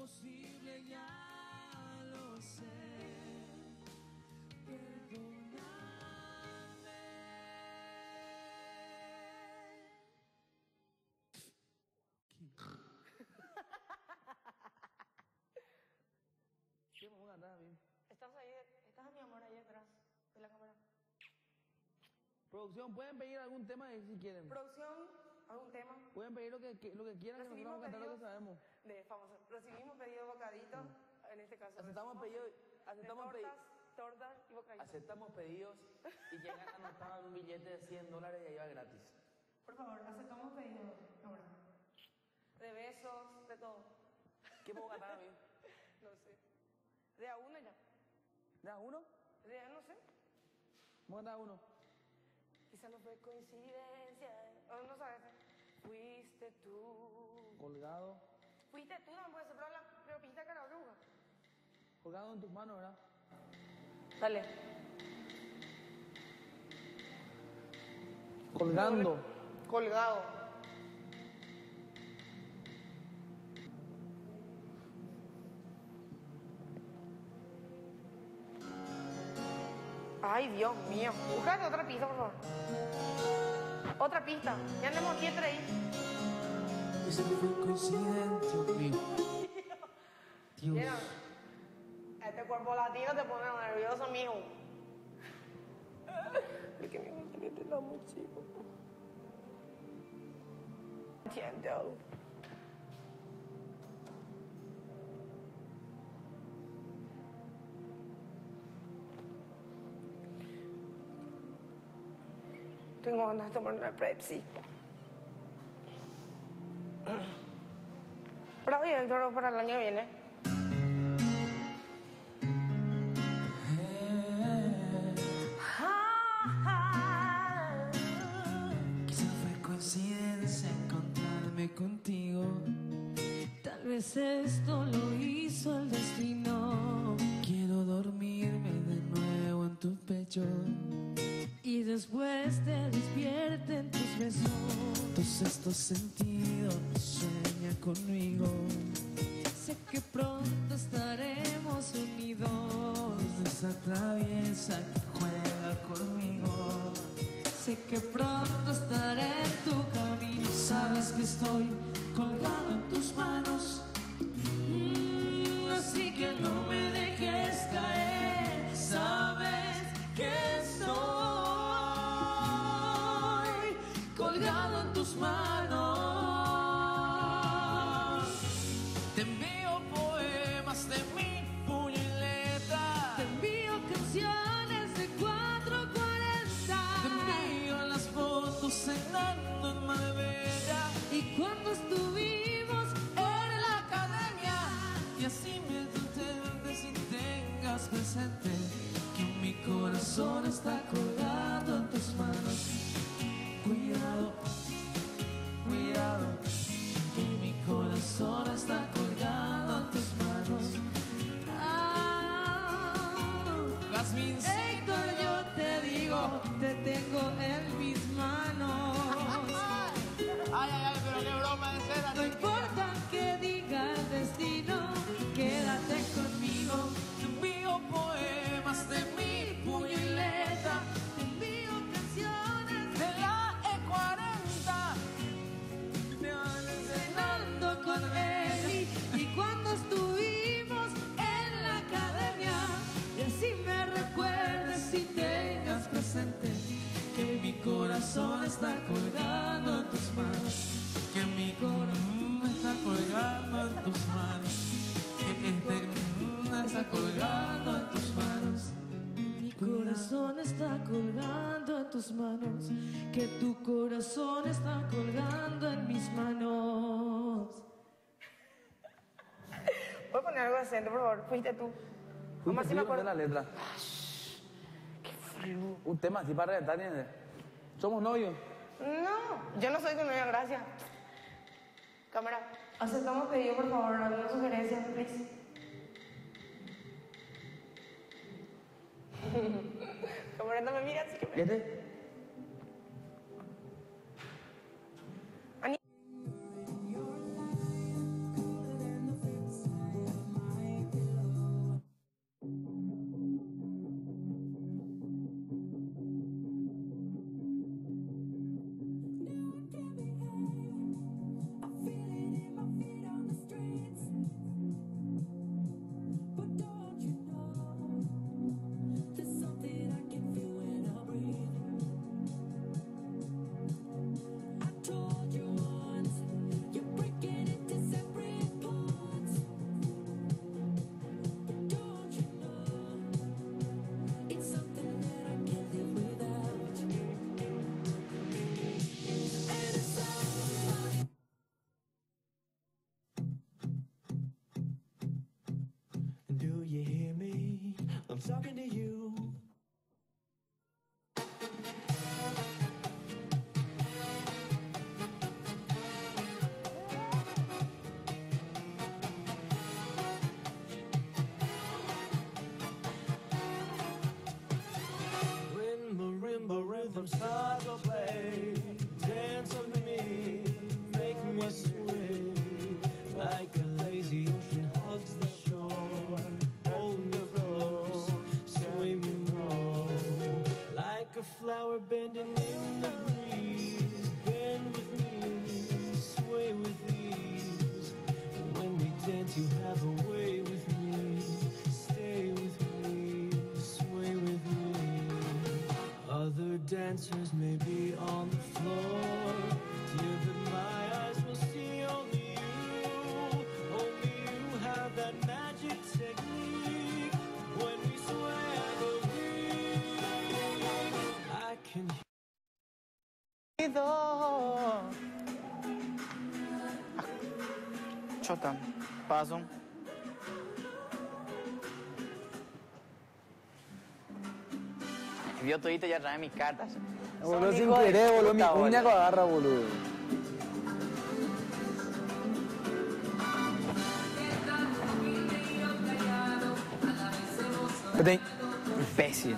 imposible, ya lo sé. Perdóname. Qué bien. Estás ahí, estás a mi amor ahí atrás de la cámara. Producción, pueden pedir algún tema si quieren. Producción, algún tema. Pueden pedir lo que, lo que quieran, que nosotros Recibimos vamos a cantar lo que pedidos sabemos. de famosos. Recibimos pedido de bocaditos, en este caso. Aceptamos recibimos pedido, de aceptamos pedido. tortas, y bocaditos. Aceptamos pedidos y llegan anotados un billete de 100 dólares y ahí va gratis. Por favor, aceptamos pedidos ahora. De besos, de todo. ¿Qué puedo cantar a mí? No sé. De a uno ya. ¿Da uno? De a no sé. Vamos a uno. Quizá no fue coincidencia. O no sabes. Fuiste tú. Colgado. Fuiste tú, no puede ser, pero, la, pero pista cara oruga. Colgado en tus manos, ¿verdad? Dale. Colgando. Colgado. Ay, Dios mío. Búscate otra pista, por favor. Otra pista. Ya andemos aquí entre ahí. Ese fue coincidente. Dios. Mira, este cuerpo latino te pone nervioso, mijo. Porque mi mujer te la muchísimo. Entiendo. Tengo ganas de tomar una Pepsi. Pero bien, pero para el año viene. Quizá fue coincidencia encontrarme contigo. Tal vez esto lo que pronto estaré en tu camino. Sabes que estoy colgado en tus manos. Mm, así que no me presente que mi corazón está colgado colgando en tus manos. Mi corazón está colgando en tus manos. Que tu corazón está colgando en mis manos. ¿Puedes poner algo decente, por favor? Fuiste tú. Vamos a Fuiste me acuerdo. la letra. Un tema así para reventar, ¿entiendes? Somos novios. No, yo no soy tu novia, gracias. Cámara. Aceptamos pedido, por favor, alguna sugerencia, please. Cámara, no me mira, así que a flower bending in the breeze. Bend with me, sway with ease. When we dance, you have a way with me. Stay with me, sway with me. Other dancers may be on the floor. Dear, Chota, paso. Vio todito ya trae mis cartas. Boludo, sin querer, boludo. Mi puta, uña que boludo. agarra, boludo. Imbécil.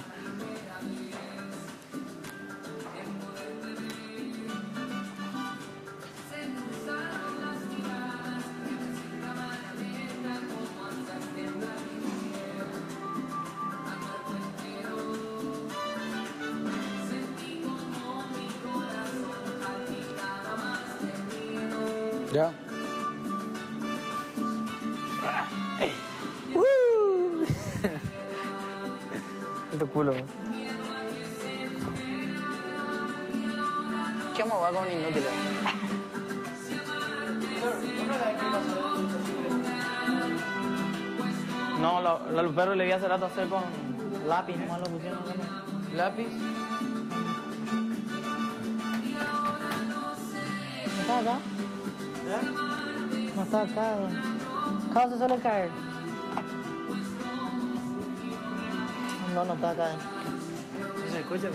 Ya. Woo. tu culo. ¿Qué me va con inútil? No, lo, lo, los perros le vi hace rato hacer con lápiz, nomás lo pusieron. Lápiz. ¿No está acá? No está acá. Acá se suele caer. No, no está acá. ¿Se escucha?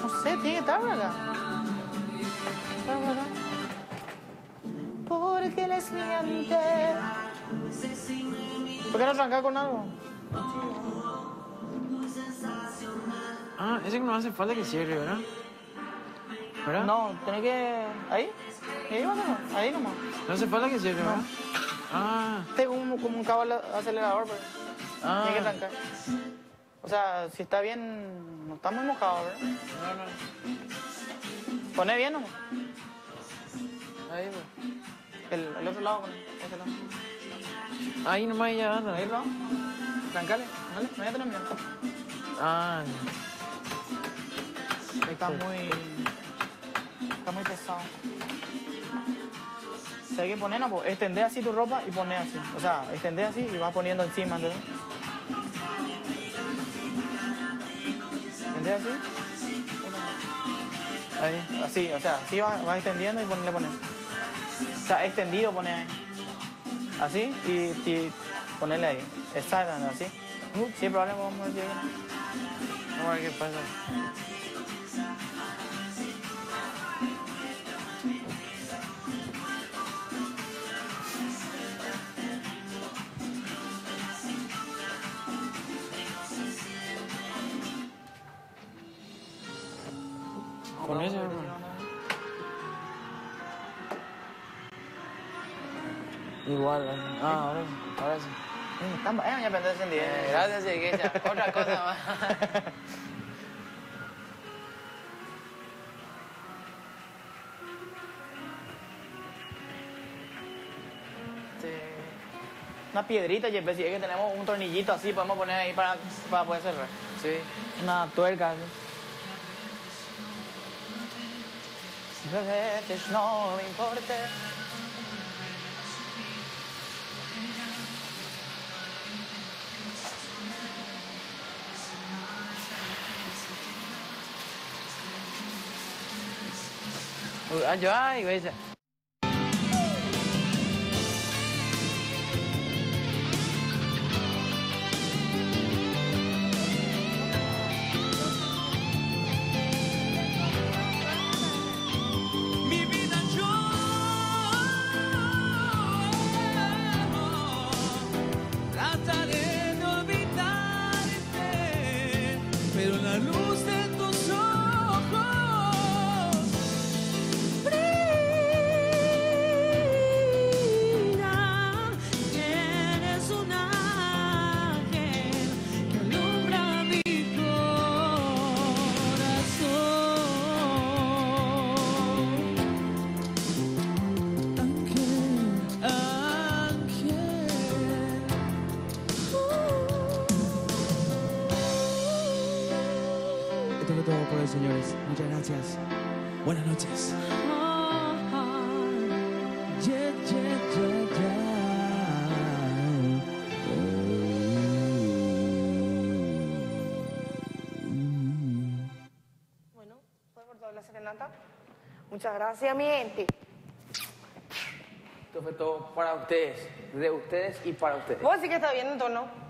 No sé, tiene que estar por acá. Está por acá. Porque les miente. ¿Por qué no trancar con algo? Ah, ese que no hace falta que cierre, ¿verdad? ¿Verdad? No, tenés que. ¿Ahí? Nomás. Ahí nomás. No hace falta que cierre, ¿verdad? Ah, Tengo como, como un cabo acelerador, pero. ah. Tiene que trancar. O sea, si está bien. No está muy mojado, ¿verdad? No, no. Pone bien nomás. Ahí, pues. El, el otro lado. Ese lado. Ahí nomás ya anda. Ahí lado. Trancale. Dale, no voy a tener miedo. Ah, Está muy. Está muy pesado. Hay que poner, no, pues, extender así tu ropa y poner así. O sea, extender así y vas poniendo encima, ¿entendés? Extender así. Ahí, así, o sea, así vas, vas extendiendo y pon- le pones. O sea, extendido pone ahí. Así y, y ponerle ahí. Exactamente, así. Sí, probablemente vamos a viene. vamos a ver qué pasa. Igual, ah, ahora sí, ahora sí. Estamos, eh, ya aprendí a. Eh, gracias, Iguecha. Otra cosa más. Una piedrita, Jeppe, si es que tenemos un tornillito así, podemos poner ahí para, para poder cerrar. Sí. Una tuerca. así. Bebé, no me importe. Uy, ah, yo, señores. Muchas gracias. Buenas noches. Yeah, yeah, yeah, yeah. Bueno, fue por toda la serenata. Muchas gracias, mi gente. Esto fue todo para ustedes, de ustedes y para ustedes. Vos sí que está bien en tono.